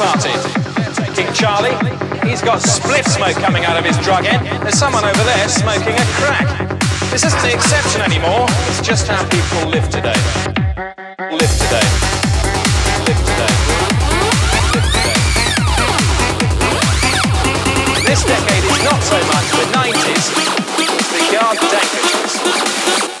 party. King Charlie, he's got spliff smoke coming out of his drug end. There's someone over there smoking a crack. This isn't the exception anymore. It's just how people live today. Live today. Live today. This decade is not so much the 90s, it's the yard decades.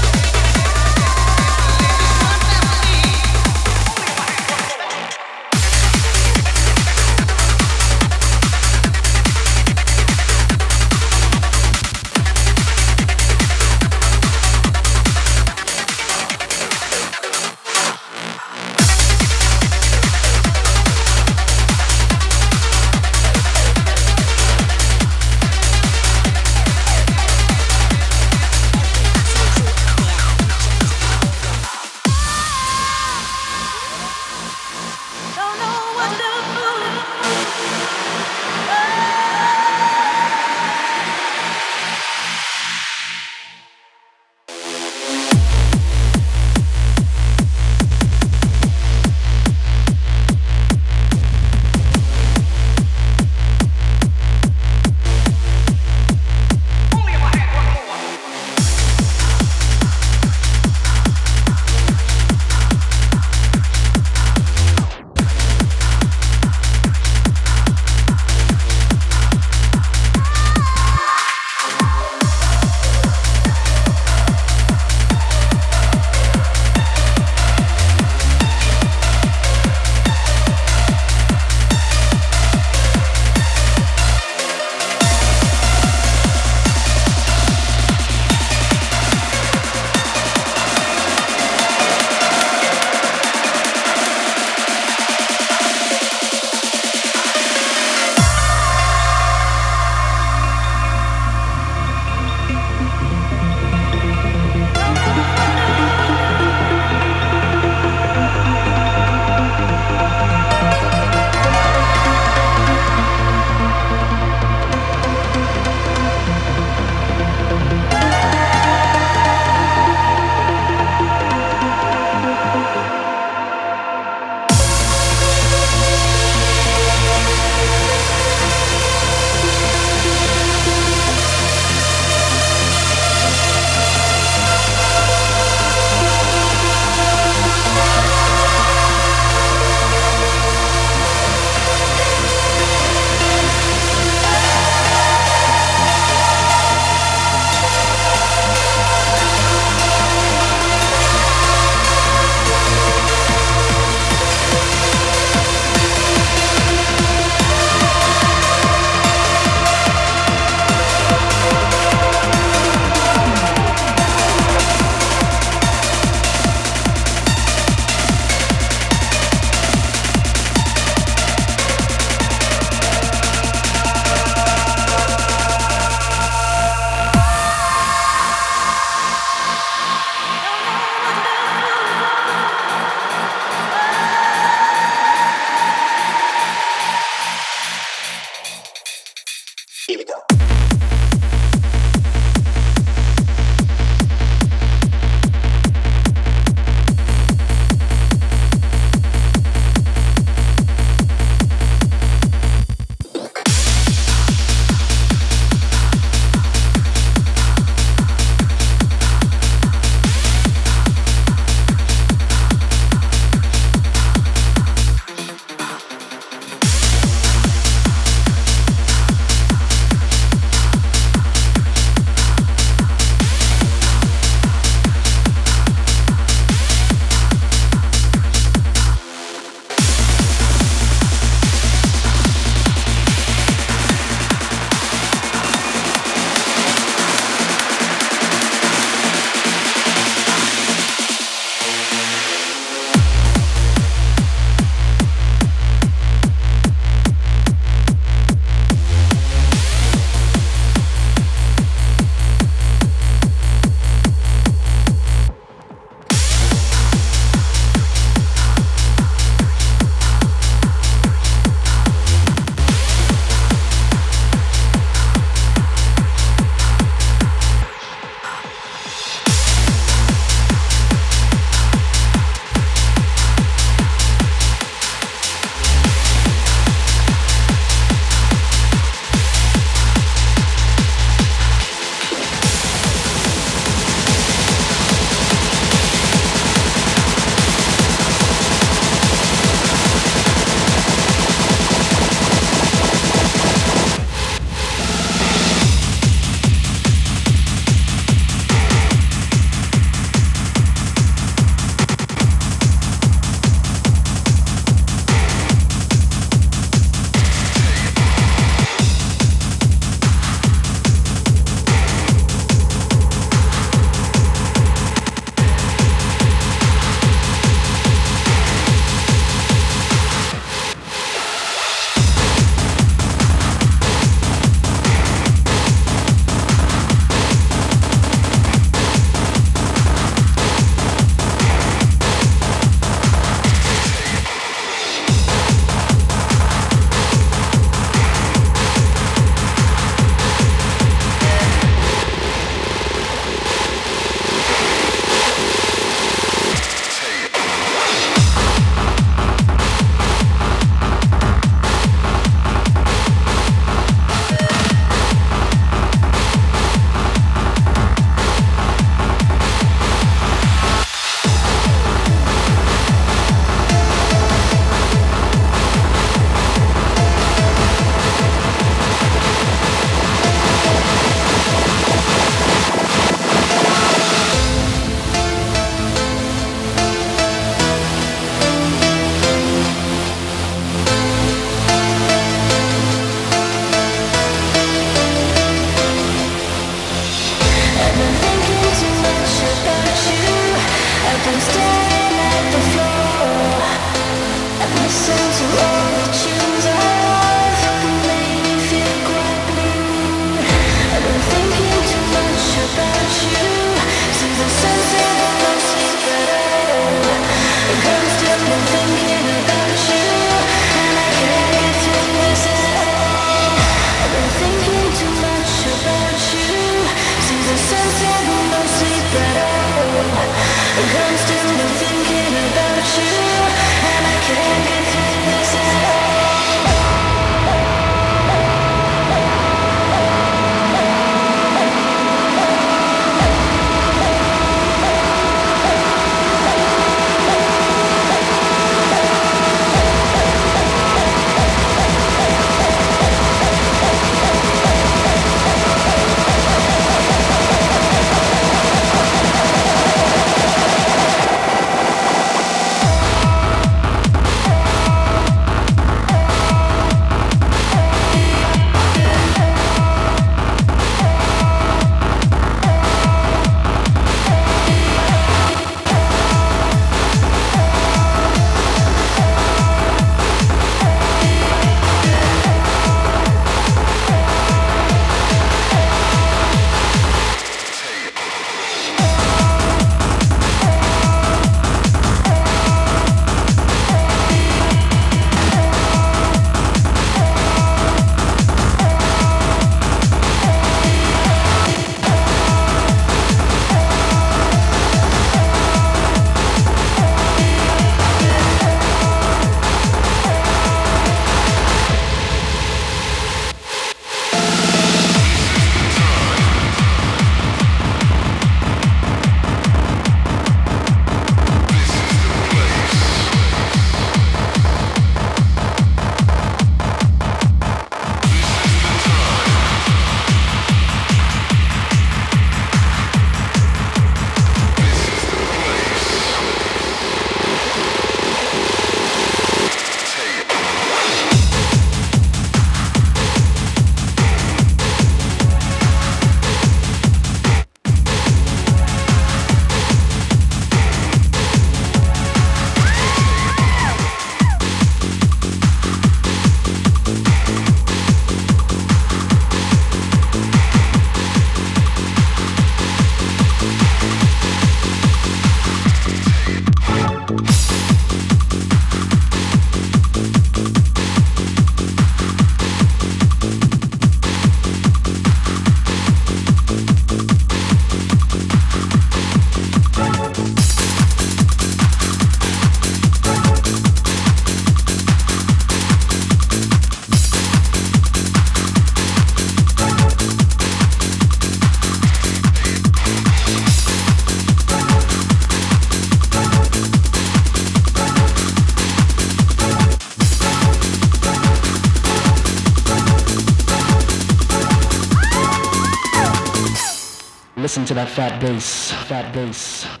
That fat bass, fat bass.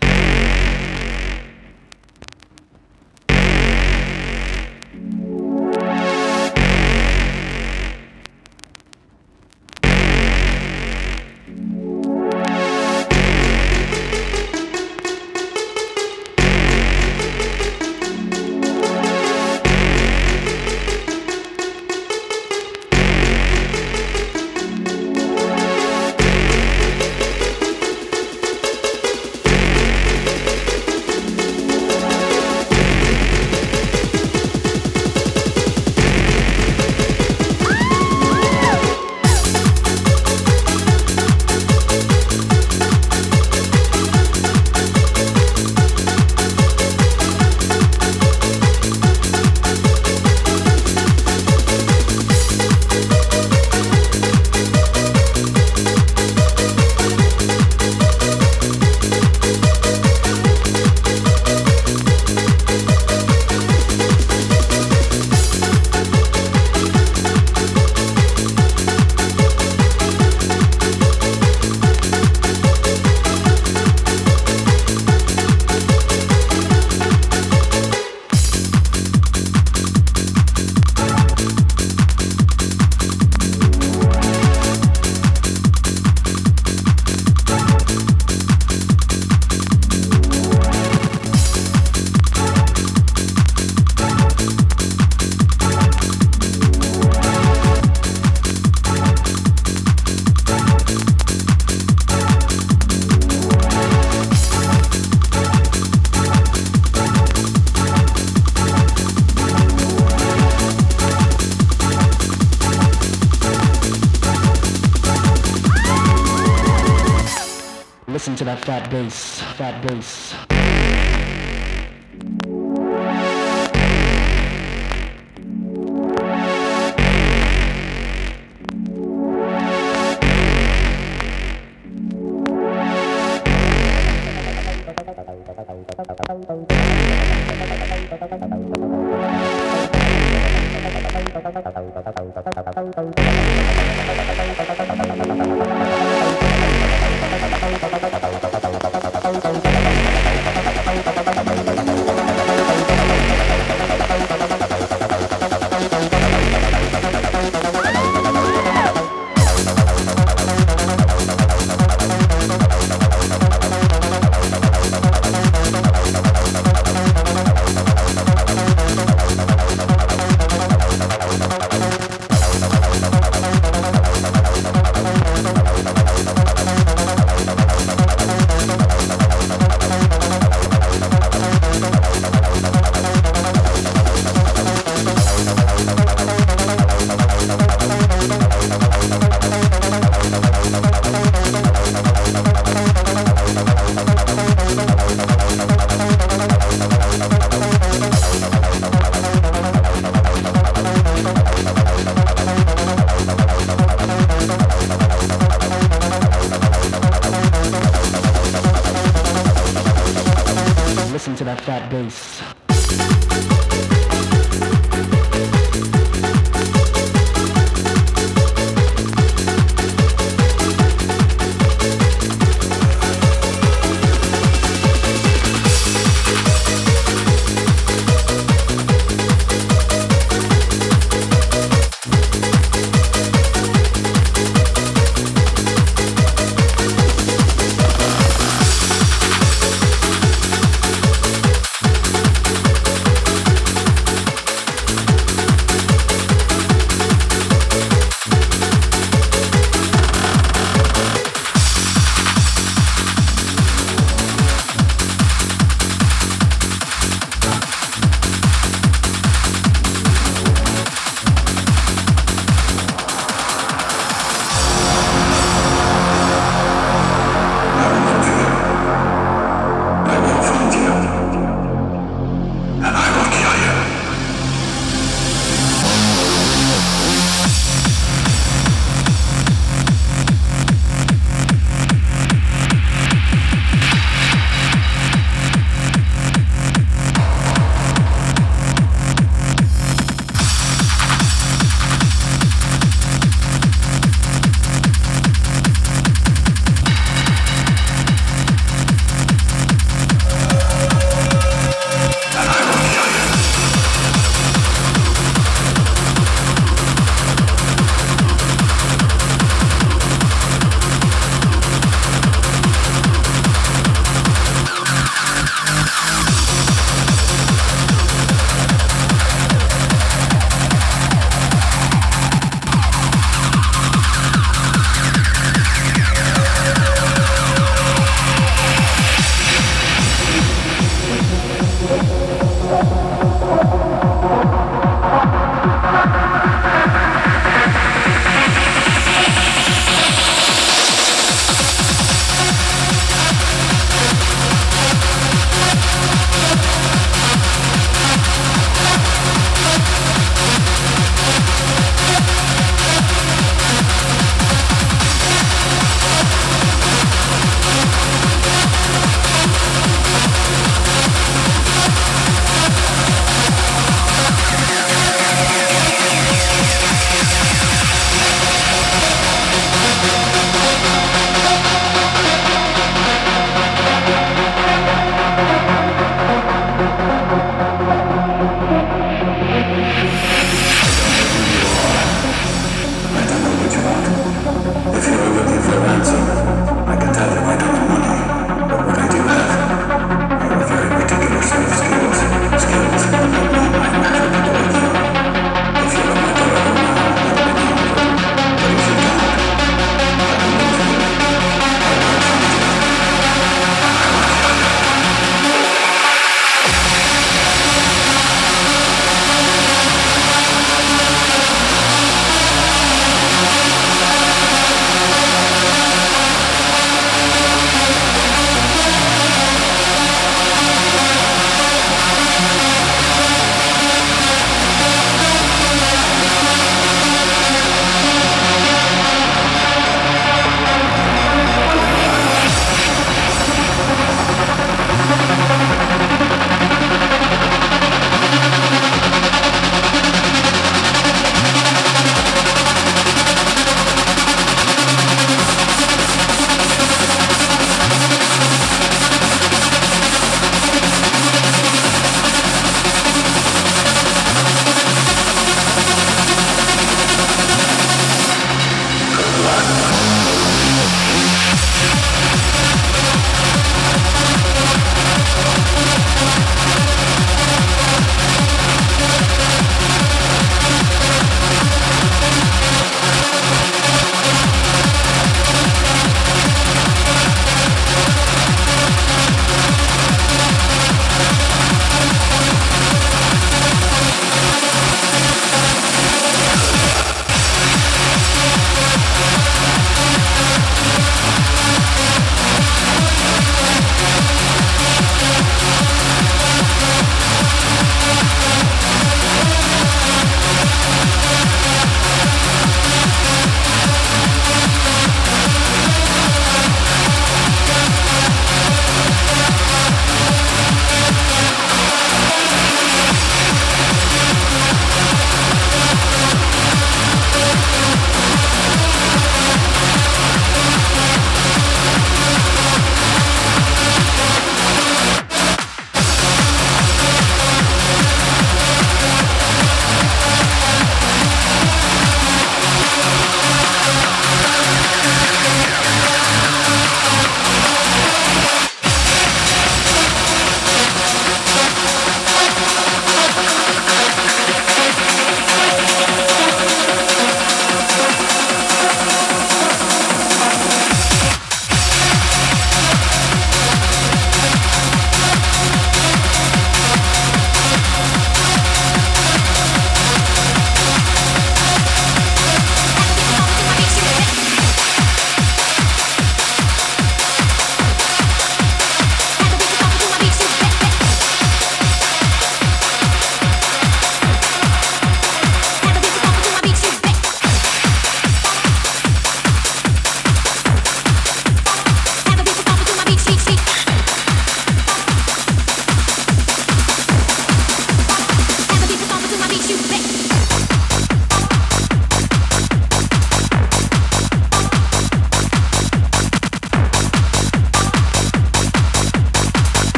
That fat bass,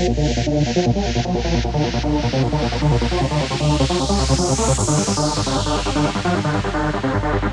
Thank you.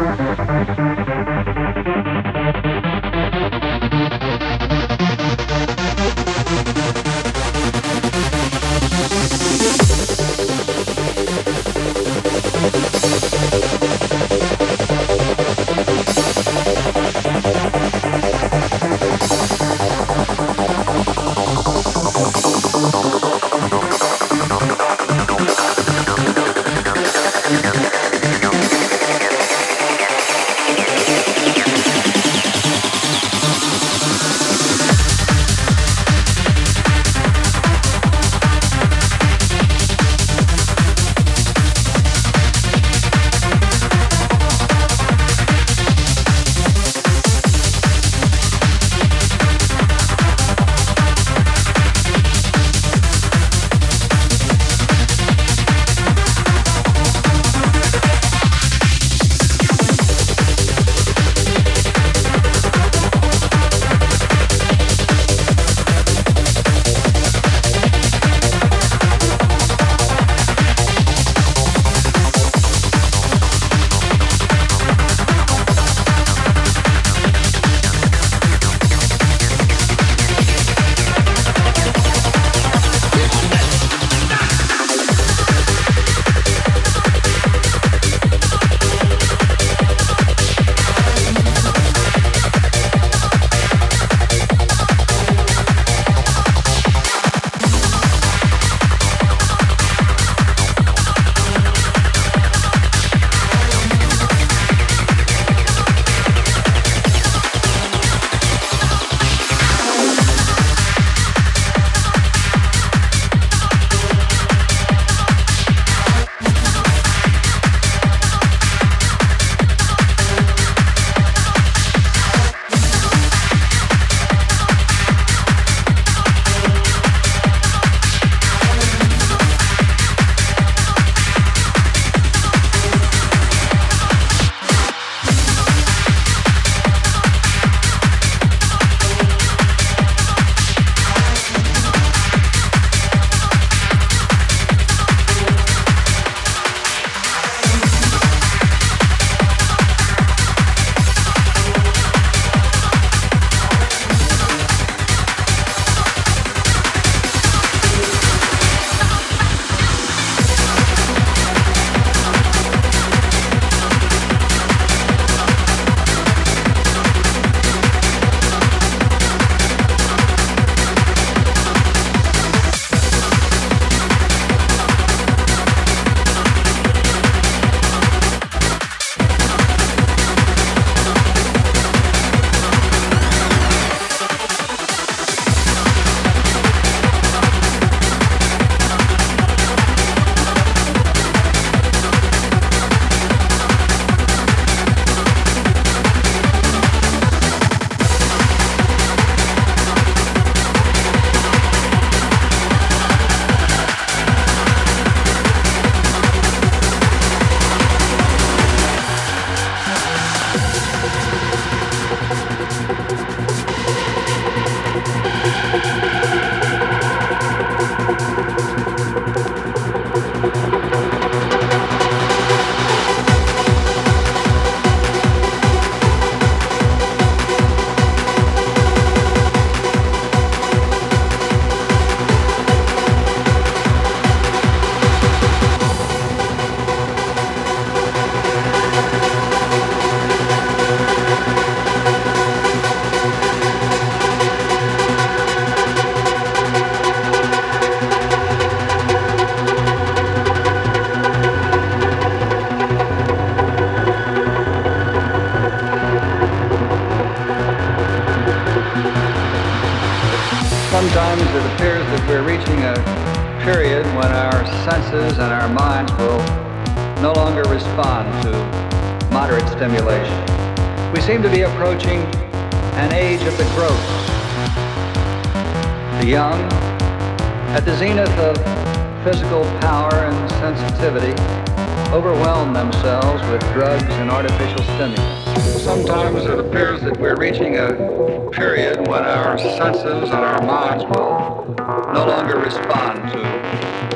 Drugs and artificial stimulants. Sometimes it appears that we're reaching a period when our senses and our minds will no longer respond to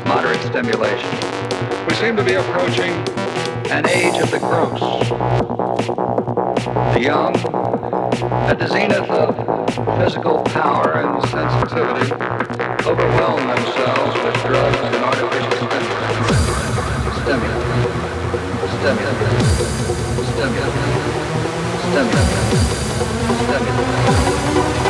moderate stimulation. We seem to be approaching an age of the gross. The young, at the zenith of physical power and sensitivity, overwhelm themselves with drugs and artificial stimulants. Stimulants. stamina, stamina, stamina.